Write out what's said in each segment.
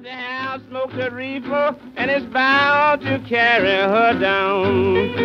The house smokes a reefer and it's bound to carry her down.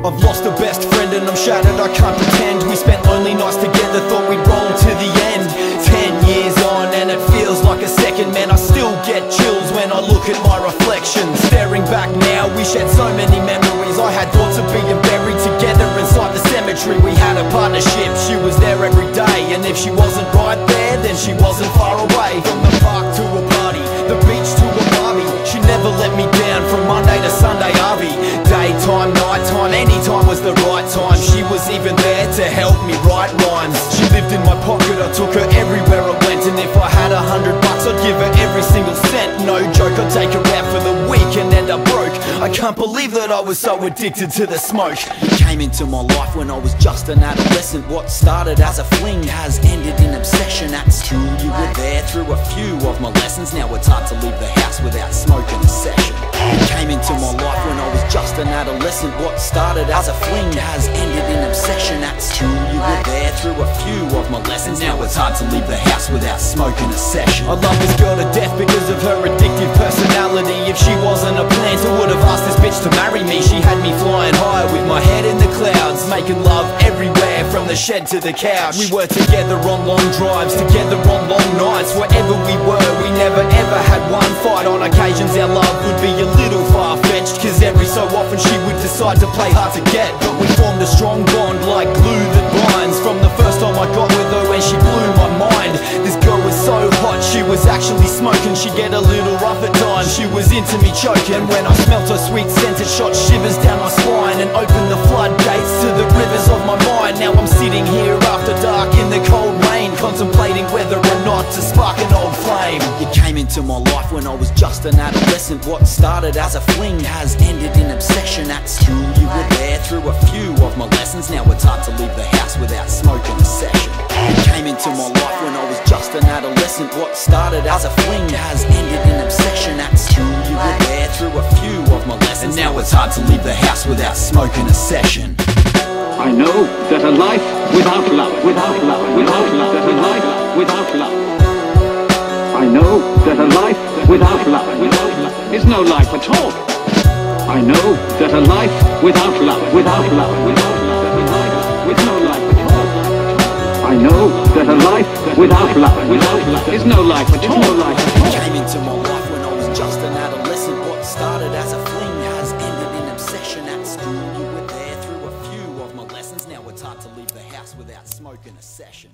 I've lost a best friend and I'm shattered, I can't pretend. We spent lonely nights together, thought we'd roll to the end. Ten years on and it feels like a second Man, I still get chills when I look at my reflection Staring back now, we shared so many memories. I had thoughts of being buried together inside the cemetery. We had a partnership, she was there every day And if she wasn't right there, she wasn't far away. From the park to a party, the beach to a barbie. She never let me down from Monday to Sunday, Harvey Daytime, nighttime, anytime was the right time. She was even there to help me write rhymes. She lived in my pocket, I took her everywhere I went. And if I had a hundred bucks, I'd give her every single cent. No joke, I'd take her out for the week and end up broke. I can't believe that I was so addicted to the smoke. Came into my life when I was just an adolescent. What started as a fling has ended in obsession through a few of my lessons. Now it's hard to leave the house without smoking a session. Came into my life when I was just an adolescent. What started as a fling has ended in obsession. At school you were there through a few of my lessons. Now it's hard to leave the house without smoking a session. I love this girl to death because of her addictive personality. If she wasn't a plant, I would have asked this bitch to marry me? She had me flying high with my head in the clouds Making love everywhere from the shed to the couch. We were together on long drives, together on long nights. Wherever we were, we never ever had one fight. On occasions our love would be a little far-fetched Cause every so often she would decide to play hard to get. But we formed a strong bond like glue that binds. From the first time I got with her when she blew my mind This girl was so hot, she was actually smoking. She'd get a little rough at times, she was into me choking. When I smelt her sweet scent, it shot shivers down Contemplating whether or not to spark an old flame. You came into my life when I was just an adolescent. What started as a fling has ended in obsession. At school you were there through a few of my lessons. Now it's hard to leave the house without smoking a session. You came into my life when I was just an adolescent. What started as a fling has ended in obsession. At school you were there through a few of my lessons. And Now it's hard to leave the house without smoking a session. I know that a life without love, without love, without love, that a life without love. I know that a life without love, without love is no life at all. I know that a life without love, without love, without love, without no life at all. I know that a life without love, without love is no life at all. No life at all. Came into my life when I was just an adolescent. What started as a fling has ended in obsession at school. You were there through a few of my lessons. Now it's hard to leave the house without smoking a session.